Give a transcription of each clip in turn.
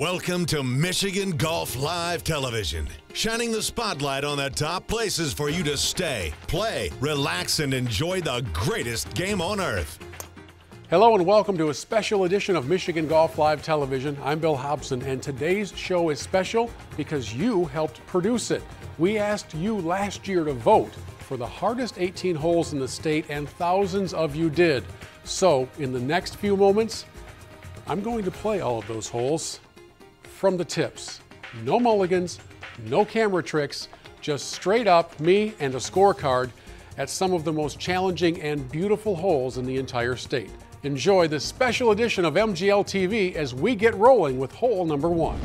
Welcome to Michigan Golf Live Television, shining the spotlight on the top places for you to stay, play, relax, and enjoy the greatest game on earth. Hello and welcome to a special edition of Michigan Golf Live Television. I'm Bill Hobson, and today's show is special because you helped produce it. We asked you last year to vote for the hardest 18 holes in the state, and thousands of you did. So, in the next few moments, I'm going to play all of those holes from the tips. No mulligans, no camera tricks, just straight up me and a scorecard at some of the most challenging and beautiful holes in the entire state. Enjoy this special edition of MGL TV as we get rolling with hole number one.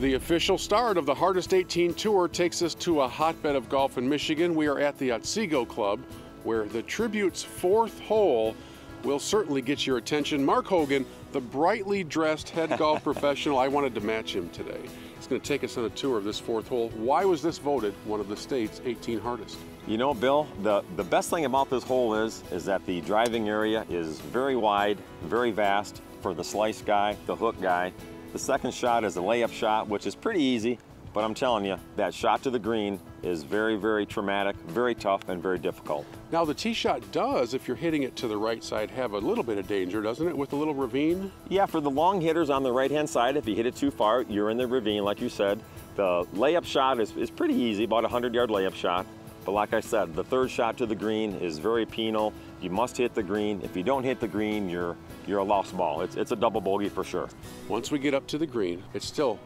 The official start of the Hardest 18 Tour takes us to a hotbed of golf in Michigan. We are at the Otsego Club, where the Tribute's fourth hole will certainly get your attention. Mark Hogan, the brightly dressed head golf professional, I wanted to match him today. He's going to take us on a tour of this fourth hole. Why was this voted one of the state's 18 hardest? You know, Bill, the, the best thing about this hole is, is that the driving area is very wide, very vast for the slice guy, the hook guy. The second shot is a layup shot, which is pretty easy, but I'm telling you, that shot to the green is very, very traumatic, very tough, and very difficult. Now the tee shot does, if you're hitting it to the right side, have a little bit of danger, doesn't it, with a little ravine? Yeah, for the long hitters on the right-hand side, if you hit it too far, you're in the ravine, like you said. The layup shot is, is pretty easy, about a 100-yard layup shot. But like I said, the third shot to the green is very penal. You must hit the green. If you don't hit the green, you're you're a lost ball. It's, it's a double bogey for sure. Once we get up to the green, it's still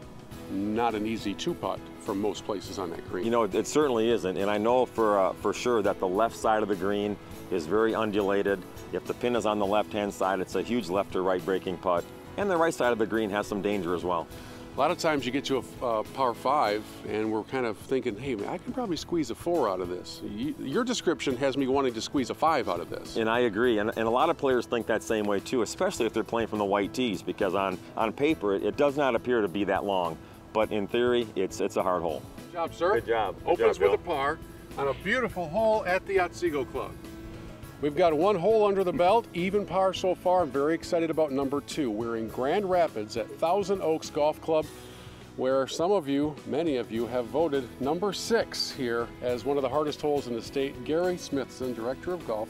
not an easy two putt from most places on that green. You know, it, it certainly isn't, and I know for uh, for sure that the left side of the green is very undulated. If the pin is on the left-hand side, it's a huge left or right breaking putt, and the right side of the green has some danger as well. A lot of times you get to a uh, par five, and we're kind of thinking, hey, man, I can probably squeeze a four out of this. You, your description has me wanting to squeeze a five out of this. And I agree, and, and, a lot of players think that same way too, especially if they're playing from the white tees, because on, on paper, it, it does not appear to be that long but in theory, it's it's a hard hole. Good job, sir. Good job. Good Opens job, with a par on a beautiful hole at the Otsego Club. We've got one hole under the belt, even par so far. I'm very excited about number two. We're in Grand Rapids at Thousand Oaks Golf Club, where some of you, many of you, have voted number six here as one of the hardest holes in the state. Gary Smithson, Director of Golf.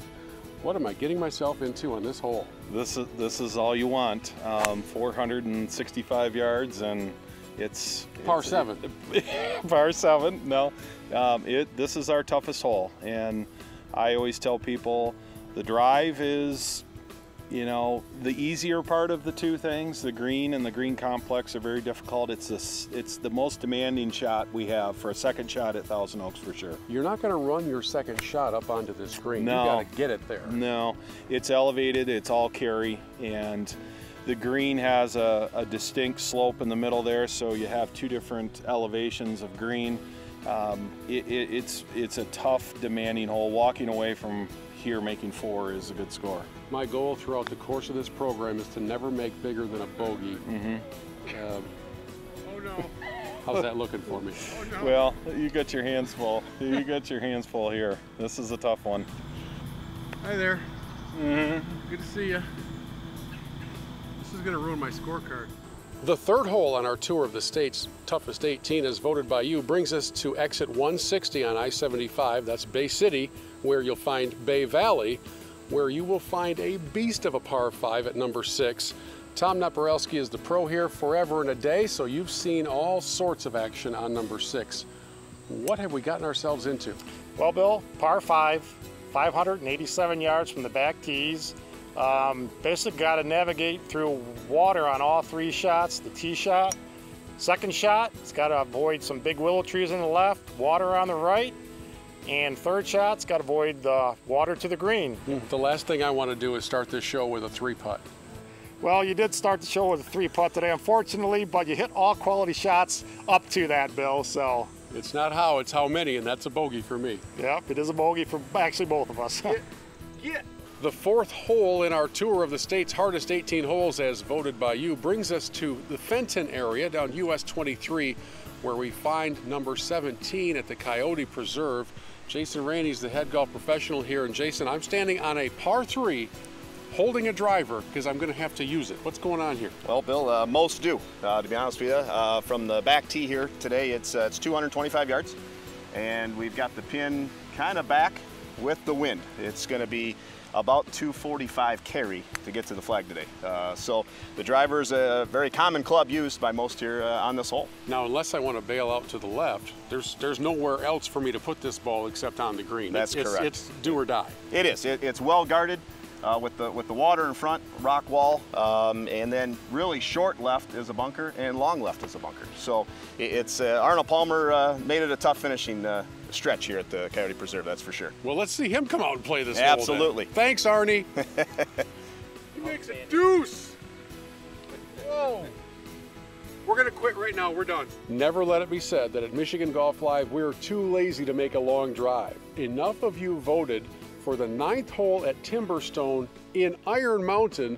What am I getting myself into on this hole? This is, this is all you want. Um, 465 yards and it's par it's, seven. par seven. No, um, it. This is our toughest hole, and I always tell people the drive is, you know, the easier part of the two things. The green and the green complex are very difficult. It's this. It's the most demanding shot we have for a second shot at Thousand Oaks for sure. You're not going to run your second shot up onto this green. No, you got to get it there. No, it's elevated. It's all carry and the green has a, a, distinct slope in the middle there, so you have two different elevations of green. Um, it, it, it's, it's a tough, demanding hole. Walking away from here making four is a good score. My goal throughout the course of this program is to never make bigger than a bogey. Mm -hmm. um, oh no. How's that looking for me? Oh, no. Well, you got your hands full. You got your hands full here. This is a tough one. Hi there. Mm -hmm. Good to see you going to ruin my scorecard. The third hole on our tour of the state's toughest 18, as voted by you, brings us to exit 160 on I-75. That's Bay City, where you'll find Bay Valley, where you will find a beast of a par 5 at number 6. Tom Naparelski is the pro here forever and a day, so you've seen all sorts of action on number 6. What have we gotten ourselves into? Well, Bill, par 5, 587 yards from the back tees, um, basically got to navigate through water on all three shots. The tee shot, second shot, it's got to avoid some big willow trees on the left, water on the right, and third shot, it's got to avoid the water to the green. The last thing I want to do is start this show with a three putt. Well, you did start the show with a three putt today, unfortunately, but you hit all quality shots up to that, Bill, so. It's not how, it's how many, and that's a bogey for me. Yep, it is a bogey for actually both of us. Get, get the fourth hole in our tour of the state's hardest 18 holes, as voted by you, brings us to the Fenton area down US 23, where we find number 17 at the Coyote Preserve. Jason Rainey's the head golf professional here, and Jason, I'm standing on a par three holding a driver because I'm going to have to use it. What's going on here? Well, Bill, uh, most do, uh, to be honest with you. Uh, from the back tee here today, it's, uh, it's 225 yards, and we've got the pin kind of back with the wind. It's going to be about 245 carry to get to the flag today. Uh, so the driver is a very common club used by most here uh, on this hole. Now, unless I want to bail out to the left, there's there's nowhere else for me to put this ball except on the green. That's it's, correct. It's, it's do or die. It is. It, it's well guarded uh, with the with the water in front, rock wall, um, and then really short left is a bunker and long left is a bunker. So it, it's uh, Arnold Palmer uh, made it a tough finishing uh, stretch here at the Coyote Preserve. That's for sure. Well, let's see him come out and play this. hole then. Absolutely. Thanks, Arnie. he makes a deuce. Whoa. We're going to quit right now. We're done. Never let it be said that at Michigan Golf Live, we're too lazy to make a long drive. Enough of you voted for the ninth hole at Timberstone in Iron Mountain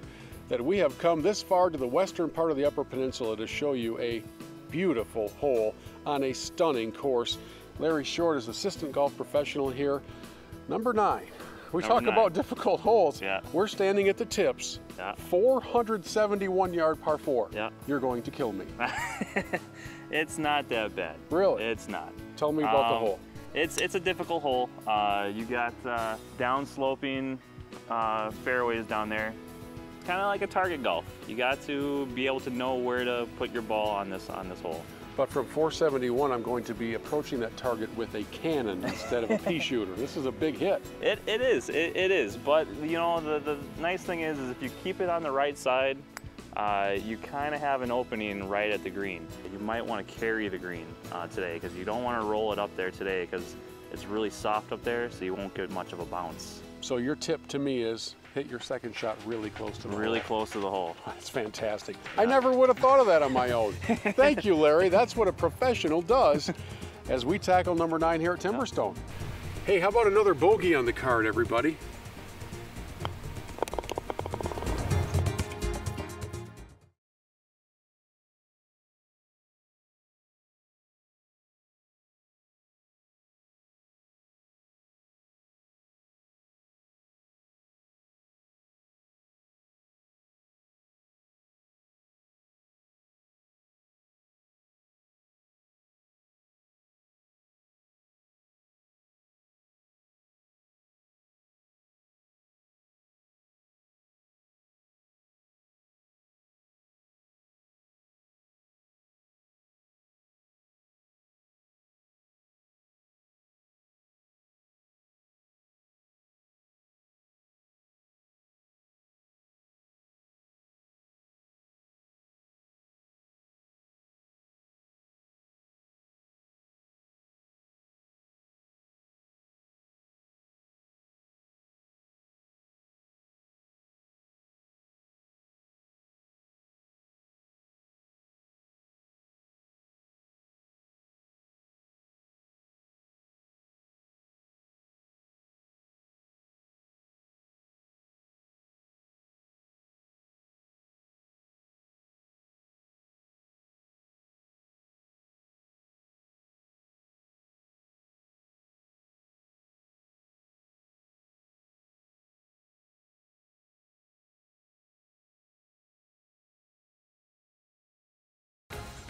that we have come this far to the western part of the Upper Peninsula to show you a beautiful hole on a stunning course. Larry Short is assistant golf professional here. Number nine. We Number talk nine. about difficult holes. Yeah. We're standing at the tips. Yeah. 471 yard par four. Yeah. You're going to kill me. it's not that bad. Really? It's not. Tell me about the Um, hole. It's it's a difficult hole. Uh, you got uh, down sloping uh, fairways down there. Kind of like a target golf. You got to be able to know where to put your ball on this on this hole. But from 471, I'm going to be approaching that target with a cannon instead of a pea shooter. This is a big hit. It, it is, it, it is. But you know, the, the nice thing is, is if you keep it on the right side, uh, you kind of have an opening right at the green. You might want to carry the green uh, today because you don't want to roll it up there today because it's really soft up there, so you won't get much of a bounce. So your tip to me is hit your second shot really close to the Really hole. close to the hole. That's fantastic. I never would have thought of that on my own. Thank you, Larry. That's what a professional does as we tackle number nine here at Timberstone. Hey, how about another bogey on the card, everybody?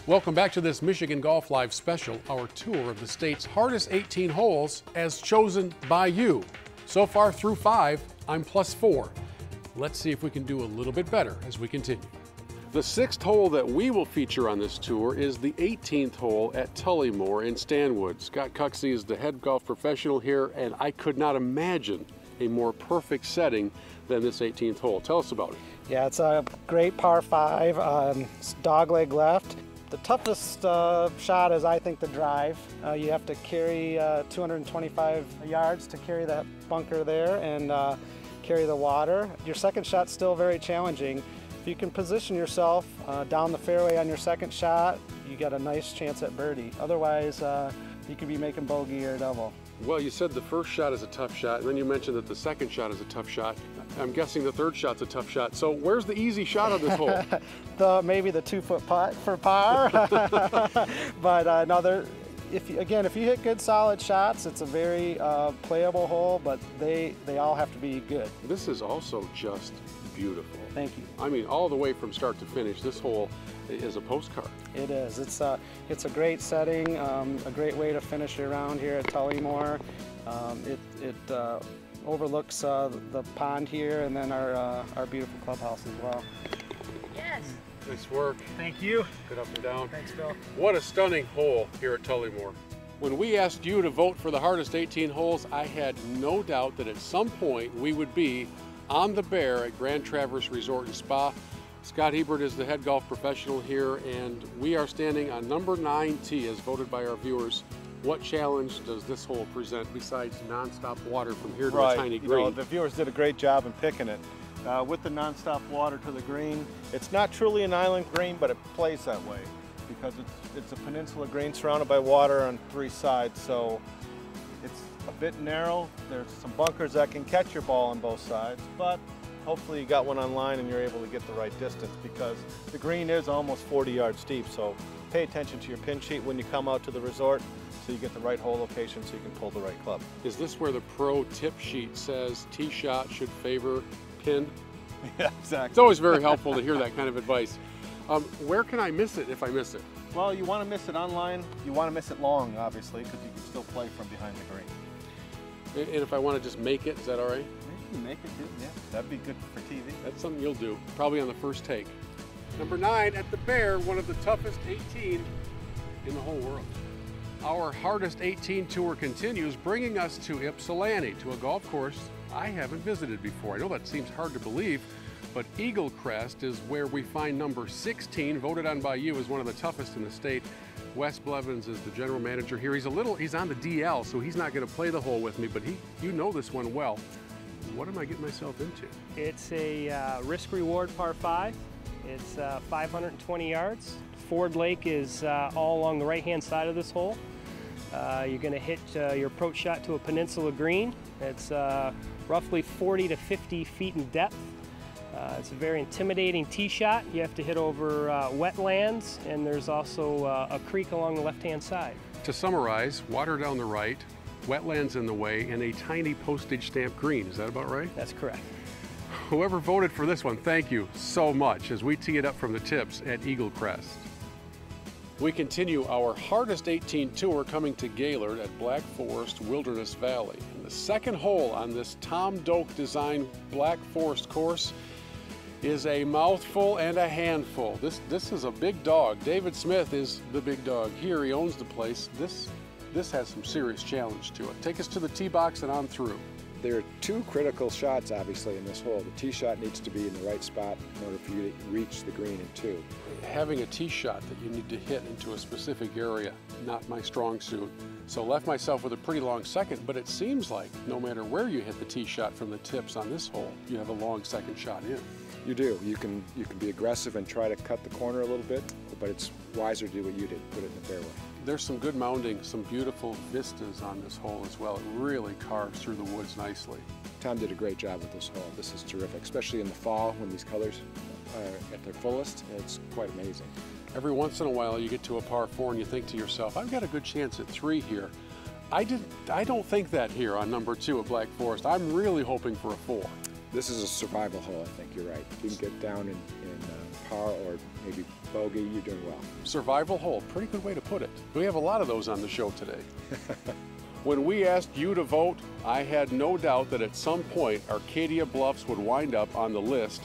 Welcome back to this Michigan Golf Live special, our tour of the state's hardest 18 holes as chosen by you. So far through five, I'm plus four. Let's see if we can do a little bit better as we continue. The sixth hole that we will feature on this tour is the 18th hole at Tullymore in Stanwood. Scott Cuxey is the head golf professional here, and I could not imagine a more perfect setting than this 18th hole. Tell us about it. Yeah, it's a great par five, um, it's dogleg left. The toughest uh, shot is, I think, the drive. Uh, you have to carry uh, 225 yards to carry that bunker there and uh, carry the water. Your second shot's still very challenging. If you can position yourself uh, down the fairway on your second shot, you got a nice chance at birdie. Otherwise, uh, you could be making bogey or double. Well, you said the first shot is a tough shot, and then you mentioned that the second shot is a tough shot. I'm guessing the third shot's a tough shot. So where's the easy shot on this hole? the maybe the two foot putt for par. but uh, no, there, if you, again, if you hit good solid shots, it's a very uh, playable hole, but they, they all have to be good. This is also just beautiful. Thank you. I mean, all the way from start to finish, this hole is a postcard. It is. It's a, it's a great setting, um, a great way to finish it around here at Tullymore. Um, it it uh, overlooks uh, the pond here and then our, uh, our beautiful clubhouse as well. Yes. Nice work. Thank you. Good up and down. Thanks, Bill. What a stunning hole here at Tullymore. When we asked you to vote for the hardest 18 holes, I had no doubt that at some point we would be on the bear at Grand Traverse Resort and Spa. Scott Hebert is the head golf professional here, and we are standing on number nine tee as voted by our viewers. What challenge does this hole present besides nonstop water from here to right. a tiny green? You know, the viewers did a great job in picking it. Uh, with the nonstop water to the green, it's not truly an island green, but it plays that way because it's, it's a peninsula green surrounded by water on three sides. So it's a bit narrow. There's some bunkers that can catch your ball on both sides, but hopefully you got one online and you're able to get the right distance because the green is almost 40 yards deep. So pay attention to your pin sheet when you come out to the resort so you get the right hole location so you can pull the right club. Is this where the pro tip sheet says tee shot should favor pin? Yeah, exactly. It's always very helpful to hear that kind of advice. Um, where can I miss it if I miss it? Well, you want to miss it online. You want to miss it long, obviously, because you can still play from behind the green. And and if I want to just make it, is that all right? You can make it, too. Yeah, that'd be good for TV. That's something you'll do, probably on the first take. Number nine at the Bear, one of the toughest 18 in the whole world. Our hardest 18 tour continues, bringing us to Ypsilanti, to a golf course I haven't visited before. I know that seems hard to believe, but Eagle Crest is where we find number 16, voted on by you as one of the toughest in the state. Wes Blevins is the general manager here. He's a little, he's on the DL, so he's not going to play the hole with me, but he, you know this one well. What am I getting myself into? It's a uh, risk reward par 5. It's uh, 520 yards. Ford Lake is uh, all along the right hand side of this hole. Uh, you're going to hit uh, your approach shot to a peninsula green. It's uh, roughly 40 to 50 feet in depth. Uh, it's a very intimidating tee shot. You have to hit over uh, wetlands, and there's also uh, a creek along the left hand side. To summarize, water down the right, wetlands in the way, and a tiny postage stamp green. Is that about right? That's correct. Whoever voted for this one, thank you so much as we tee it up from the tips at Eagle Crest. We continue our hardest 18 tour coming to Gaylord at Black Forest Wilderness Valley. And the second hole on this Tom Doak designed Black Forest course is a mouthful and a handful. This this is a big dog. David Smith is the big dog here. He owns the place. This this has some serious challenge to it. Take us to the tee box and on through. There are two critical shots, obviously, in this hole. The tee shot needs to be in the right spot in order for you to reach the green in two. Having a tee shot that you need to hit into a specific area, not my strong suit. So left myself with a pretty long second, but it seems like no matter where you hit the tee shot from the tips on this hole, you have a long second shot in. You do. You can you can be aggressive and try to cut the corner a little bit, but it's wiser to do what you did, put it in the fairway. There's some good mounding, some beautiful vistas on this hole as well. It really carves through the woods nicely. Tom did a great job with this hole. This is terrific, especially in the fall when these colors are at their fullest. It's quite amazing. Every once in a while you get to a par four and you think to yourself, I've got a good chance at three here. I, did, I don't think that here on number two at Black Forest. I'm really hoping for a four. This is a survival hole, I think. You're right. You can get down in, in uh, par or maybe bogey, you're doing well. Survival hole, pretty good way to put it. We have a lot of those on the show today. when we asked you to vote, I had no doubt that at some point Arcadia Bluffs would wind up on the list.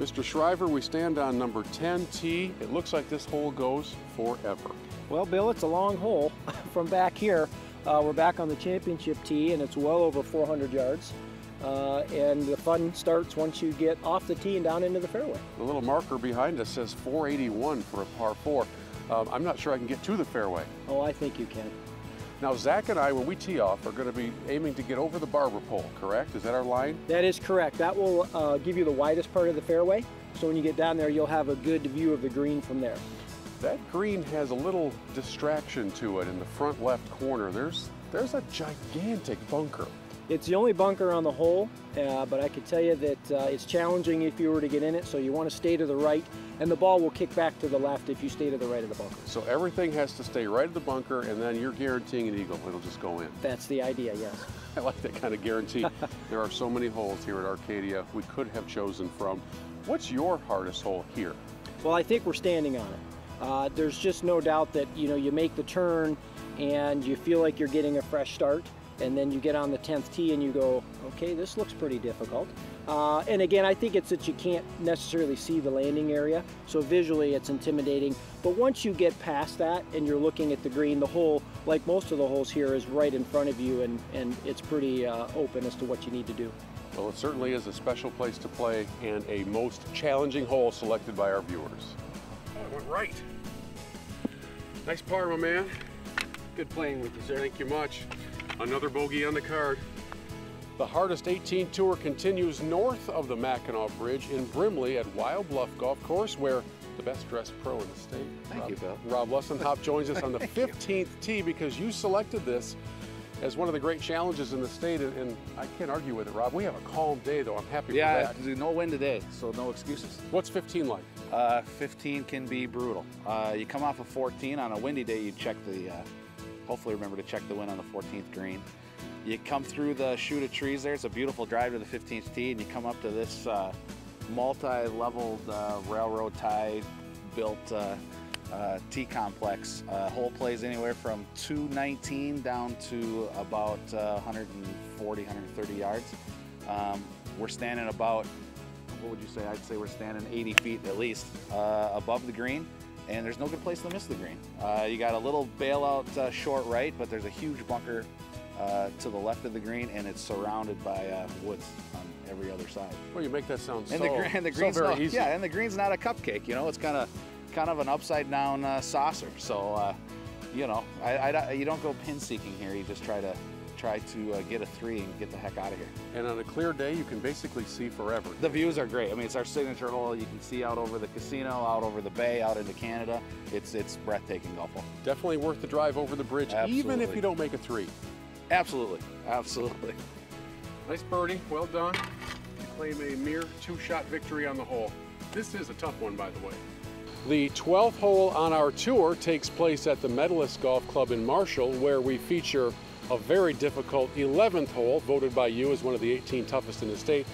Mr. Shriver, we stand on number 10T. It looks like this hole goes forever. Well, Bill, it's a long hole from back here. Uh, we're back on the championship tee, and it's well over 400 yards. Uh, and the fun starts once you get off the tee and down into the fairway. The little marker behind us says 481 for a par four. Um, I'm not sure I can get to the fairway. Oh, I think you can. Now, Zach and I, when we tee off, are going to be aiming to get over the barber pole, correct? Is that our line? That is correct. That will uh, give you the widest part of the fairway. So when you get down there, you'll have a good view of the green from there. That green has a little distraction to it in the front left corner. There's, there's a gigantic bunker. It's the only bunker on the hole, uh, but I can tell you that uh, it's challenging if you were to get in it, so you want to stay to the right and the ball will kick back to the left if you stay to the right of the bunker. So everything has to stay right of the bunker, and then you're guaranteeing an eagle. It'll just go in. That's the idea, yes. I like that kind of guarantee. there are so many holes here at Arcadia we could have chosen from. What's your hardest hole here? Well, I think we're standing on it. Uh, there's just no doubt that you know you make the turn and you feel like you're getting a fresh start and then you get on the 10th tee and you go okay this looks pretty difficult uh, and again I think it's that you can't necessarily see the landing area so visually it's intimidating but once you get past that and you're looking at the green the hole like most of the holes here is right in front of you and, and it's pretty uh, open as to what you need to do. Well, it certainly is a special place to play and a most challenging hole selected by our viewers. Oh, it went right. Nice par, my man. Good playing with you, sir. Thank you much. Another bogey on the card. The hardest 18 tour continues north of the Mackinac Bridge in Brimley at Wild Bluff Golf Course, where the best dressed pro in the state. Thank Rob, you, Bill. Rob Lussenhop joins us on the 15th tee because you selected this as one of the great challenges in the state, and, and I can't argue with it, Rob. We have a calm day, though. I'm happy Yeah, for that. no wind today, so no excuses. What's 15 like? Uh, 15 can be brutal. Uh, you come off of 14 on a windy day. You check the. Uh, hopefully, remember to check the wind on the 14th green. You come through the chute of trees. There, it's a beautiful drive to the 15th tee, and you come up to this uh, multi-leveled uh, railroad tie built uh, uh, tee complex. Uh, hole plays anywhere from 219 down to about uh, 140, 130 yards. Um, we're standing about what would you say? I'd say we're standing 80 feet at least uh, above the green, and there's no good place to miss the green. Uh, you got a little bailout uh, short right, but there's a huge bunker uh, to the left of the green, and it's surrounded by uh, woods on every other side. Well, you make that sound And so, the, and the so green's very not, easy. yeah, and the green's not a cupcake. You know, it's kind of kind of an upside down uh, saucer. So, uh, you know, I, I- you don't go pin seeking here. You just try to try to uh, get a three and get the heck out of here. And on a clear day, you can basically see forever. The views are great. I mean, it's our signature hole. You can see out over the casino, out over the bay, out into Canada. It's it's breathtaking golf hole. Definitely worth the drive over the bridge, even if you don't make a three. Absolutely, absolutely. Nice birdie, well done. You claim a mere two-shot victory on the hole. This is a tough one, by the way. The 12th hole on our tour takes place at the Medalist Golf Club in Marshall, where we feature a very difficult 11th hole, voted by you as one of the 18 toughest in the state.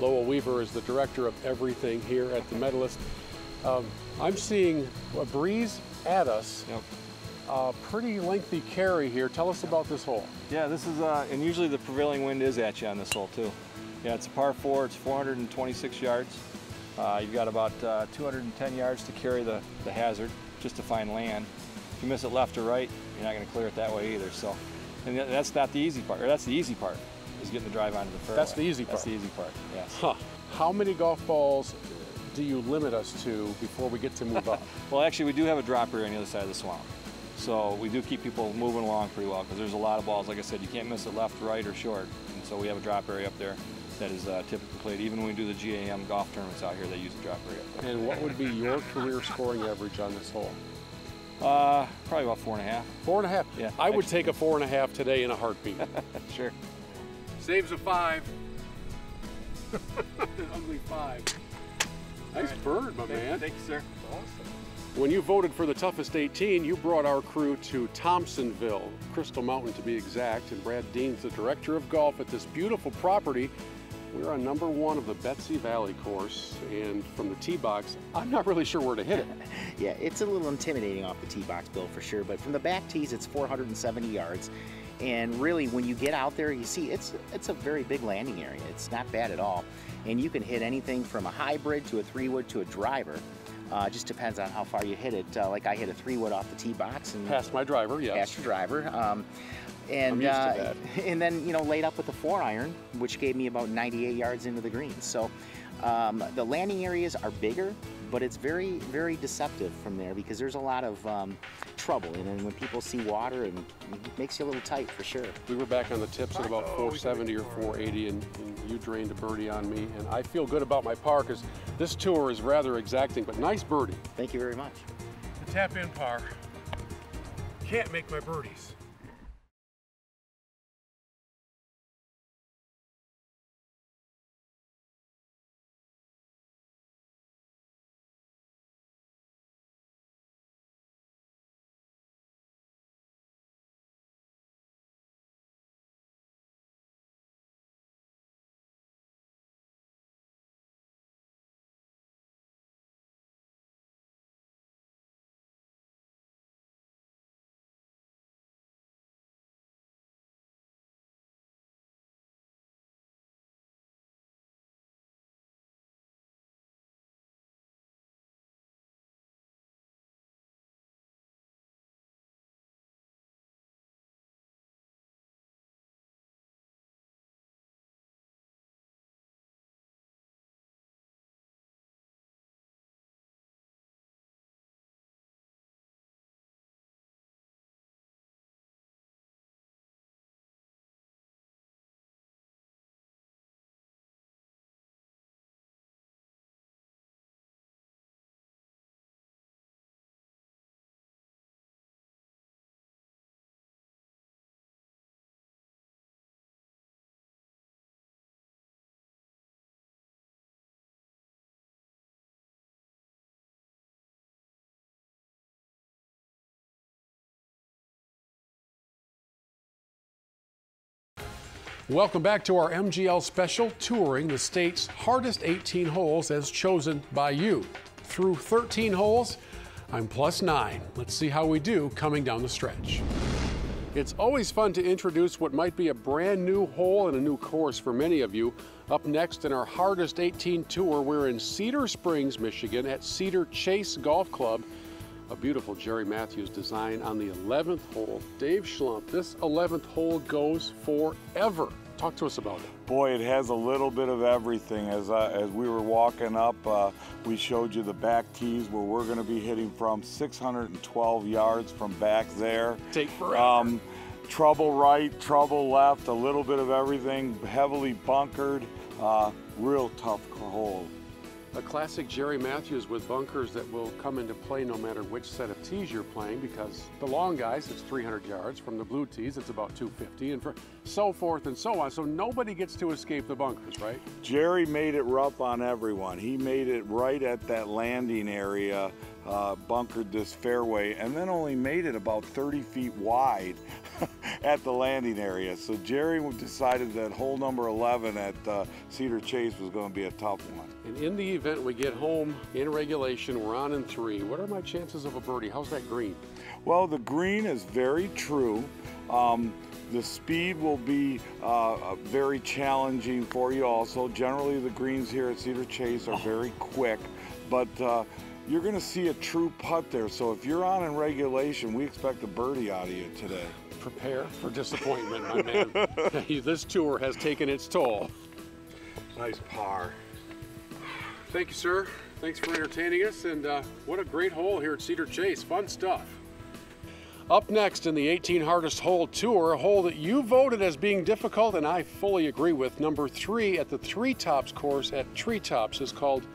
Lowell Weaver is the director of everything here at the Medalist. Um, I'm seeing a breeze at us. Yep. A pretty lengthy carry here. Tell us about this hole. Yeah, this is, uh, and usually the prevailing wind is at you on this hole too. Yeah, it's a par four, it's 426 yards. Uh, you've got about uh, 210 yards to carry the, the hazard just to find land. If you miss it left or right, you're not going to clear it that way either. So, and that's not the easy part, or that's the easy part, is getting the drive onto the fairway. That's the easy part. That's the easy part, yes. Huh. How many golf balls do you limit us to before we get to move up? Well, actually, we do have a drop area on the other side of the swamp. So we do keep people moving along pretty well because there's a lot of balls. Like I said, you can't miss it left, right, or short. And so we have a drop area up there that is uh, typically played. Even when we do the GAM golf tournaments out here, they use a drop area. up there. and what would be your career scoring average on this hole? Uh, probably about four and a half. Four and a half? Yeah. I would take a four and a half today in a heartbeat. sure. Saves a five. Ugly five. Nice bird, my man. Thank you, sir. Awesome. When you voted for the toughest 18, you brought our crew to Thompsonville, Crystal Mountain to be exact, and Brad Dean's the director of golf at this beautiful property. We're on number one of the Betsie Valley course, and from the tee box, I'm not really sure where to hit it. Yeah, it's a little intimidating off the tee box, Bill, for sure. But from the back tees, it's 470 yards. And really, when you get out there, you see it's it's a very big landing area. It's not bad at all. And you can hit anything from a hybrid to a three wood to a driver. Uh, just depends on how far you hit it. Uh, like I hit a three wood off the tee box and Past my driver, yes. past your driver. Um, and I'm used to uh, that. and then you know laid up with a four iron, which gave me about 98 yards into the green. So um, the landing areas are bigger, but it's very very deceptive from there because there's a lot of um, trouble, and then when people see water, and it makes you a little tight for sure. We were back on the tips at about 470 or 480, and, and you drained a birdie on me, and I feel good about my par because this tour is rather exacting, but nice birdie. Thank you very much. The tap in par. Can't make my birdies. Welcome back to our MGL special touring the state's hardest 18 holes as chosen by you. Through 13 holes, I'm plus nine. Let's see how we do coming down the stretch. It's always fun to introduce what might be a brand new hole and a new course for many of you. Up next in our hardest 18 tour, we're in Cedar Springs, Michigan at Cedar Chase Golf Club. A beautiful Jerry Matthews design on the 11th hole. Dave Schlump, this 11th hole goes forever. Talk to us about it. Boy, it has a little bit of everything. As uh, as we were walking up, uh, we showed you the back tees where we're going to be hitting from 612 yards from back there. Take forever. Um, trouble right, trouble left, a little bit of everything, heavily bunkered, uh, real tough hole. A classic Jerry Matthews with bunkers that will come into play no matter which set of tees you're playing because the long guys, it's 300 yards. From the blue tees, it's about 250 and for so forth and so on. So nobody gets to escape the bunkers, right? Jerry made it rough on everyone. He made it right at that landing area, uh, bunkered this fairway, and then only made it about 30 feet wide at the landing area. So Jerry decided that hole number 11 at uh, Cedar Chase was going to be a tough one. And in the event we get home in regulation, we're on in three. What are my chances of a birdie? How's that green? Well, the green is very true. Um, the speed will be uh, very challenging for you also. Generally, the greens here at Cedar Chase are very quick, but uh, you're going to see a true putt there. So if you're on in regulation, we expect a birdie out of you today. Prepare for disappointment, my man. this tour has taken its toll. Nice par. Thank you, sir. Thanks for entertaining us, and uh, what a great hole here at Cedar Chase. Fun stuff. Up next in the 18 Hardest Hole Tour, a hole that you voted as being difficult, and I fully agree with. Number three at the Three Tops course at Treetops is called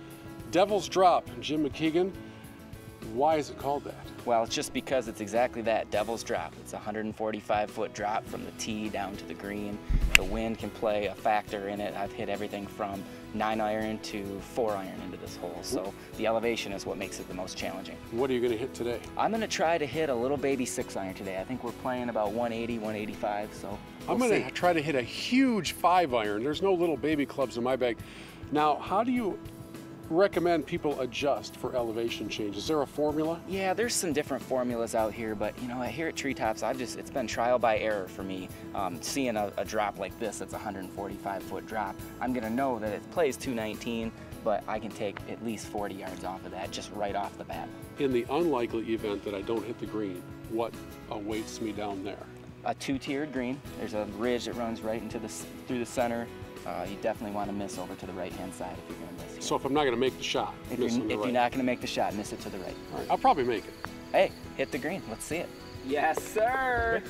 Devil's Drop. Jim McKeegan, why is it called that? Well, it's just because it's exactly that, Devil's Drop. It's a 145 foot drop from the tee down to the green. The wind can play a factor in it. I've hit everything from nine iron to four iron into this hole. So the elevation is what makes it the most challenging. What are you going to hit today? I'm going to try to hit a little baby six iron today. I think we're playing about 180, 185, so we'll I'm going to see. try to hit a huge five iron. There's no little baby clubs in my bag. Now, how do you recommend people adjust for elevation change? Is there a formula? Yeah, there's some different formulas out here, but you know, I here at Treetops, I've just, it's been trial by error for me. Um, seeing a, a drop like this, it's a 145 foot drop, I'm gonna know that it plays 219, but I can take at least 40 yards off of that just right off the bat. In the unlikely event that I don't hit the green, what awaits me down there? A two-tiered green. There's a ridge that runs right into the, through the center. Uh, you definitely want to miss over to the right-hand side if you're gonna miss. here. So if I'm not going to make the shot, If, miss you're, on the if right. you're not gonna make the shot, miss it to the right. All right, I'll probably make it. Hey, hit the green, let's see it. Yes, sir.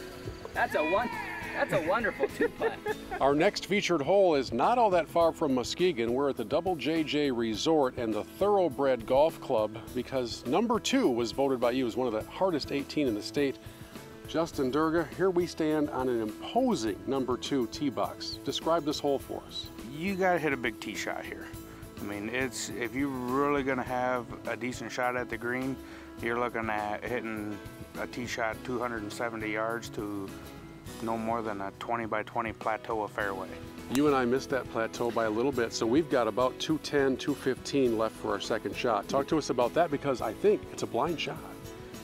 That's a one, that's a wonderful two putt. Our next featured hole is not all that far from Muskegon. We're at the Double JJ Resort and the Thoroughbred Golf Club because number two was voted by you as one of the hardest 18 in the state. Justin Durga, here we stand on an imposing number two tee box. Describe this hole for us. you got to hit a big tee shot here. I mean, it's if you're really going to have a decent shot at the green, you're looking at hitting a tee shot 270 yards to no more than a 20 by 20 plateau of fairway. You and I missed that plateau by a little bit, so we've got about 210, 215 left for our second shot. Talk to us about that because I think it's a blind shot.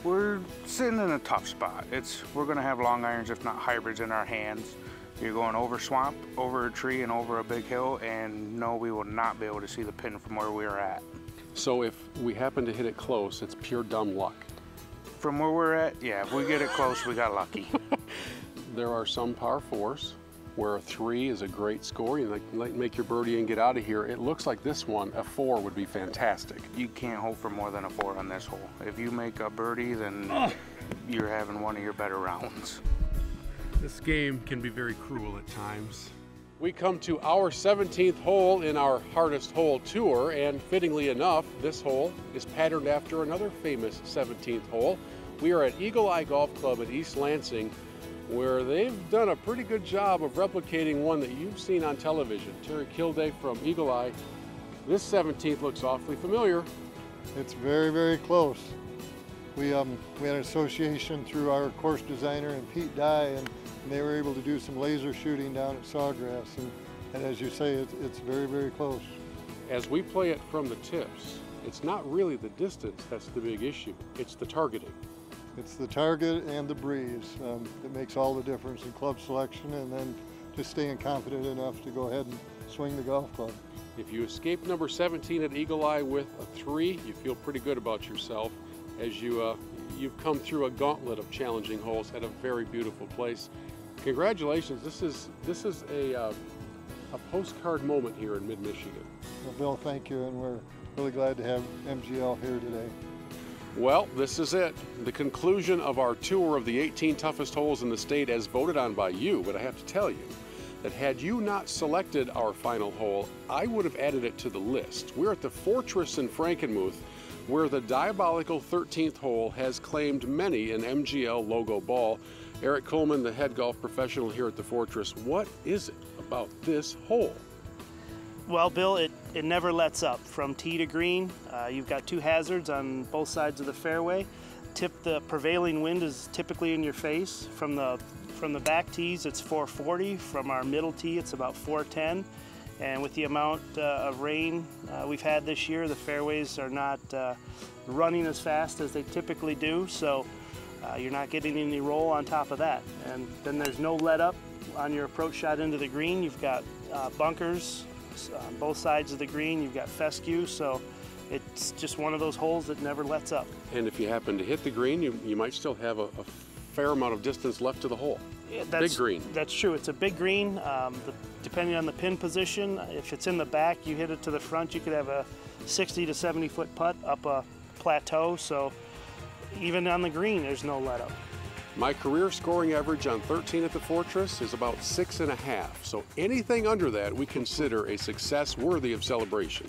We're sitting in a tough spot. It's we're going to have long irons, if not hybrids, in our hands. You're going over swamp, over a tree, and over a big hill, and no, we will not be able to see the pin from where we are at. So if we happen to hit it close, it's pure dumb luck. From where we're at, yeah, if we get it close, we got lucky. There are some par fours where a three is a great score. You like, like make your birdie and get out of here. It looks like this one, a four would be fantastic. You can't hope for more than a four on this hole. If you make a birdie, then you're having one of your better rounds. This game can be very cruel at times. We come to our 17th hole in our hardest hole tour, and fittingly enough, this hole is patterned after another famous 17th hole. We are at Eagle Eye Golf Club at East Lansing, where they've done a pretty good job of replicating one that you've seen on television. Terry Kilday from Eagle Eye. This 17th looks awfully familiar. It's very, very close. we, um, we had an association through our course designer and Pete Dye, and, and they were able to do some laser shooting down at Sawgrass. And, and as you say, it's, it's very, very close. As we play it from the tips, it's not really the distance that's the big issue. It's the targeting. It's the target and the breeze um, that makes all the difference in club selection and then just staying confident enough to go ahead and swing the golf club. If you escape number 17 at Eagle Eye with a three, you feel pretty good about yourself as you, uh, you've come through a gauntlet of challenging holes at a very beautiful place. Congratulations, this is, this is a, uh, a postcard moment here in mid-Michigan. Well, Bill, thank you, and we're really glad to have MGL here today. Well, this is it. The conclusion of our tour of the 18 toughest holes in the state as voted on by you. But I have to tell you that had you not selected our final hole, I would have added it to the list. We're at the Fortress in Frankenmuth, where the diabolical 13th hole has claimed many an MGL logo ball. Eric Coleman, the head golf professional here at the Fortress, what is it about this hole? Well, Bill, it, it never lets up from tee to green. Uh, you've got two hazards on both sides of the fairway. Tip the prevailing wind is typically in your face. From the from the back tees, it's 440. From our middle tee, it's about 410. And with the amount uh, of rain uh, we've had this year, the fairways are not uh, running as fast as they typically do. So uh, you're not getting any roll on top of that. And then there's no let up on your approach shot into the green. You've got uh, bunkers on both sides of the green. You've got fescue, so it's just one of those holes that never lets up. And if you happen to hit the green, you, you might still have a, a fair amount of distance left to the hole. Yeah, big green. That's true. It's a big green. Um, the, depending on the pin position, if it's in the back, you hit it to the front, you could have a 60 to 70 foot putt up a plateau. So even on the green, there's no let up. My career scoring average on 13 at the Fortress is about six and a half, so anything under that we consider a success worthy of celebration.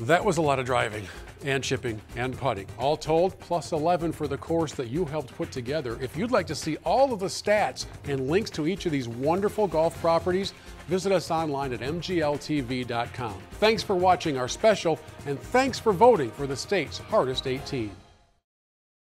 That was a lot of driving and chipping and putting. All told, plus 11 for the course that you helped put together. If you'd like to see all of the stats and links to each of these wonderful golf properties, visit us online at mgltv.com. Thanks for watching our special, and thanks for voting for the state's hardest 18.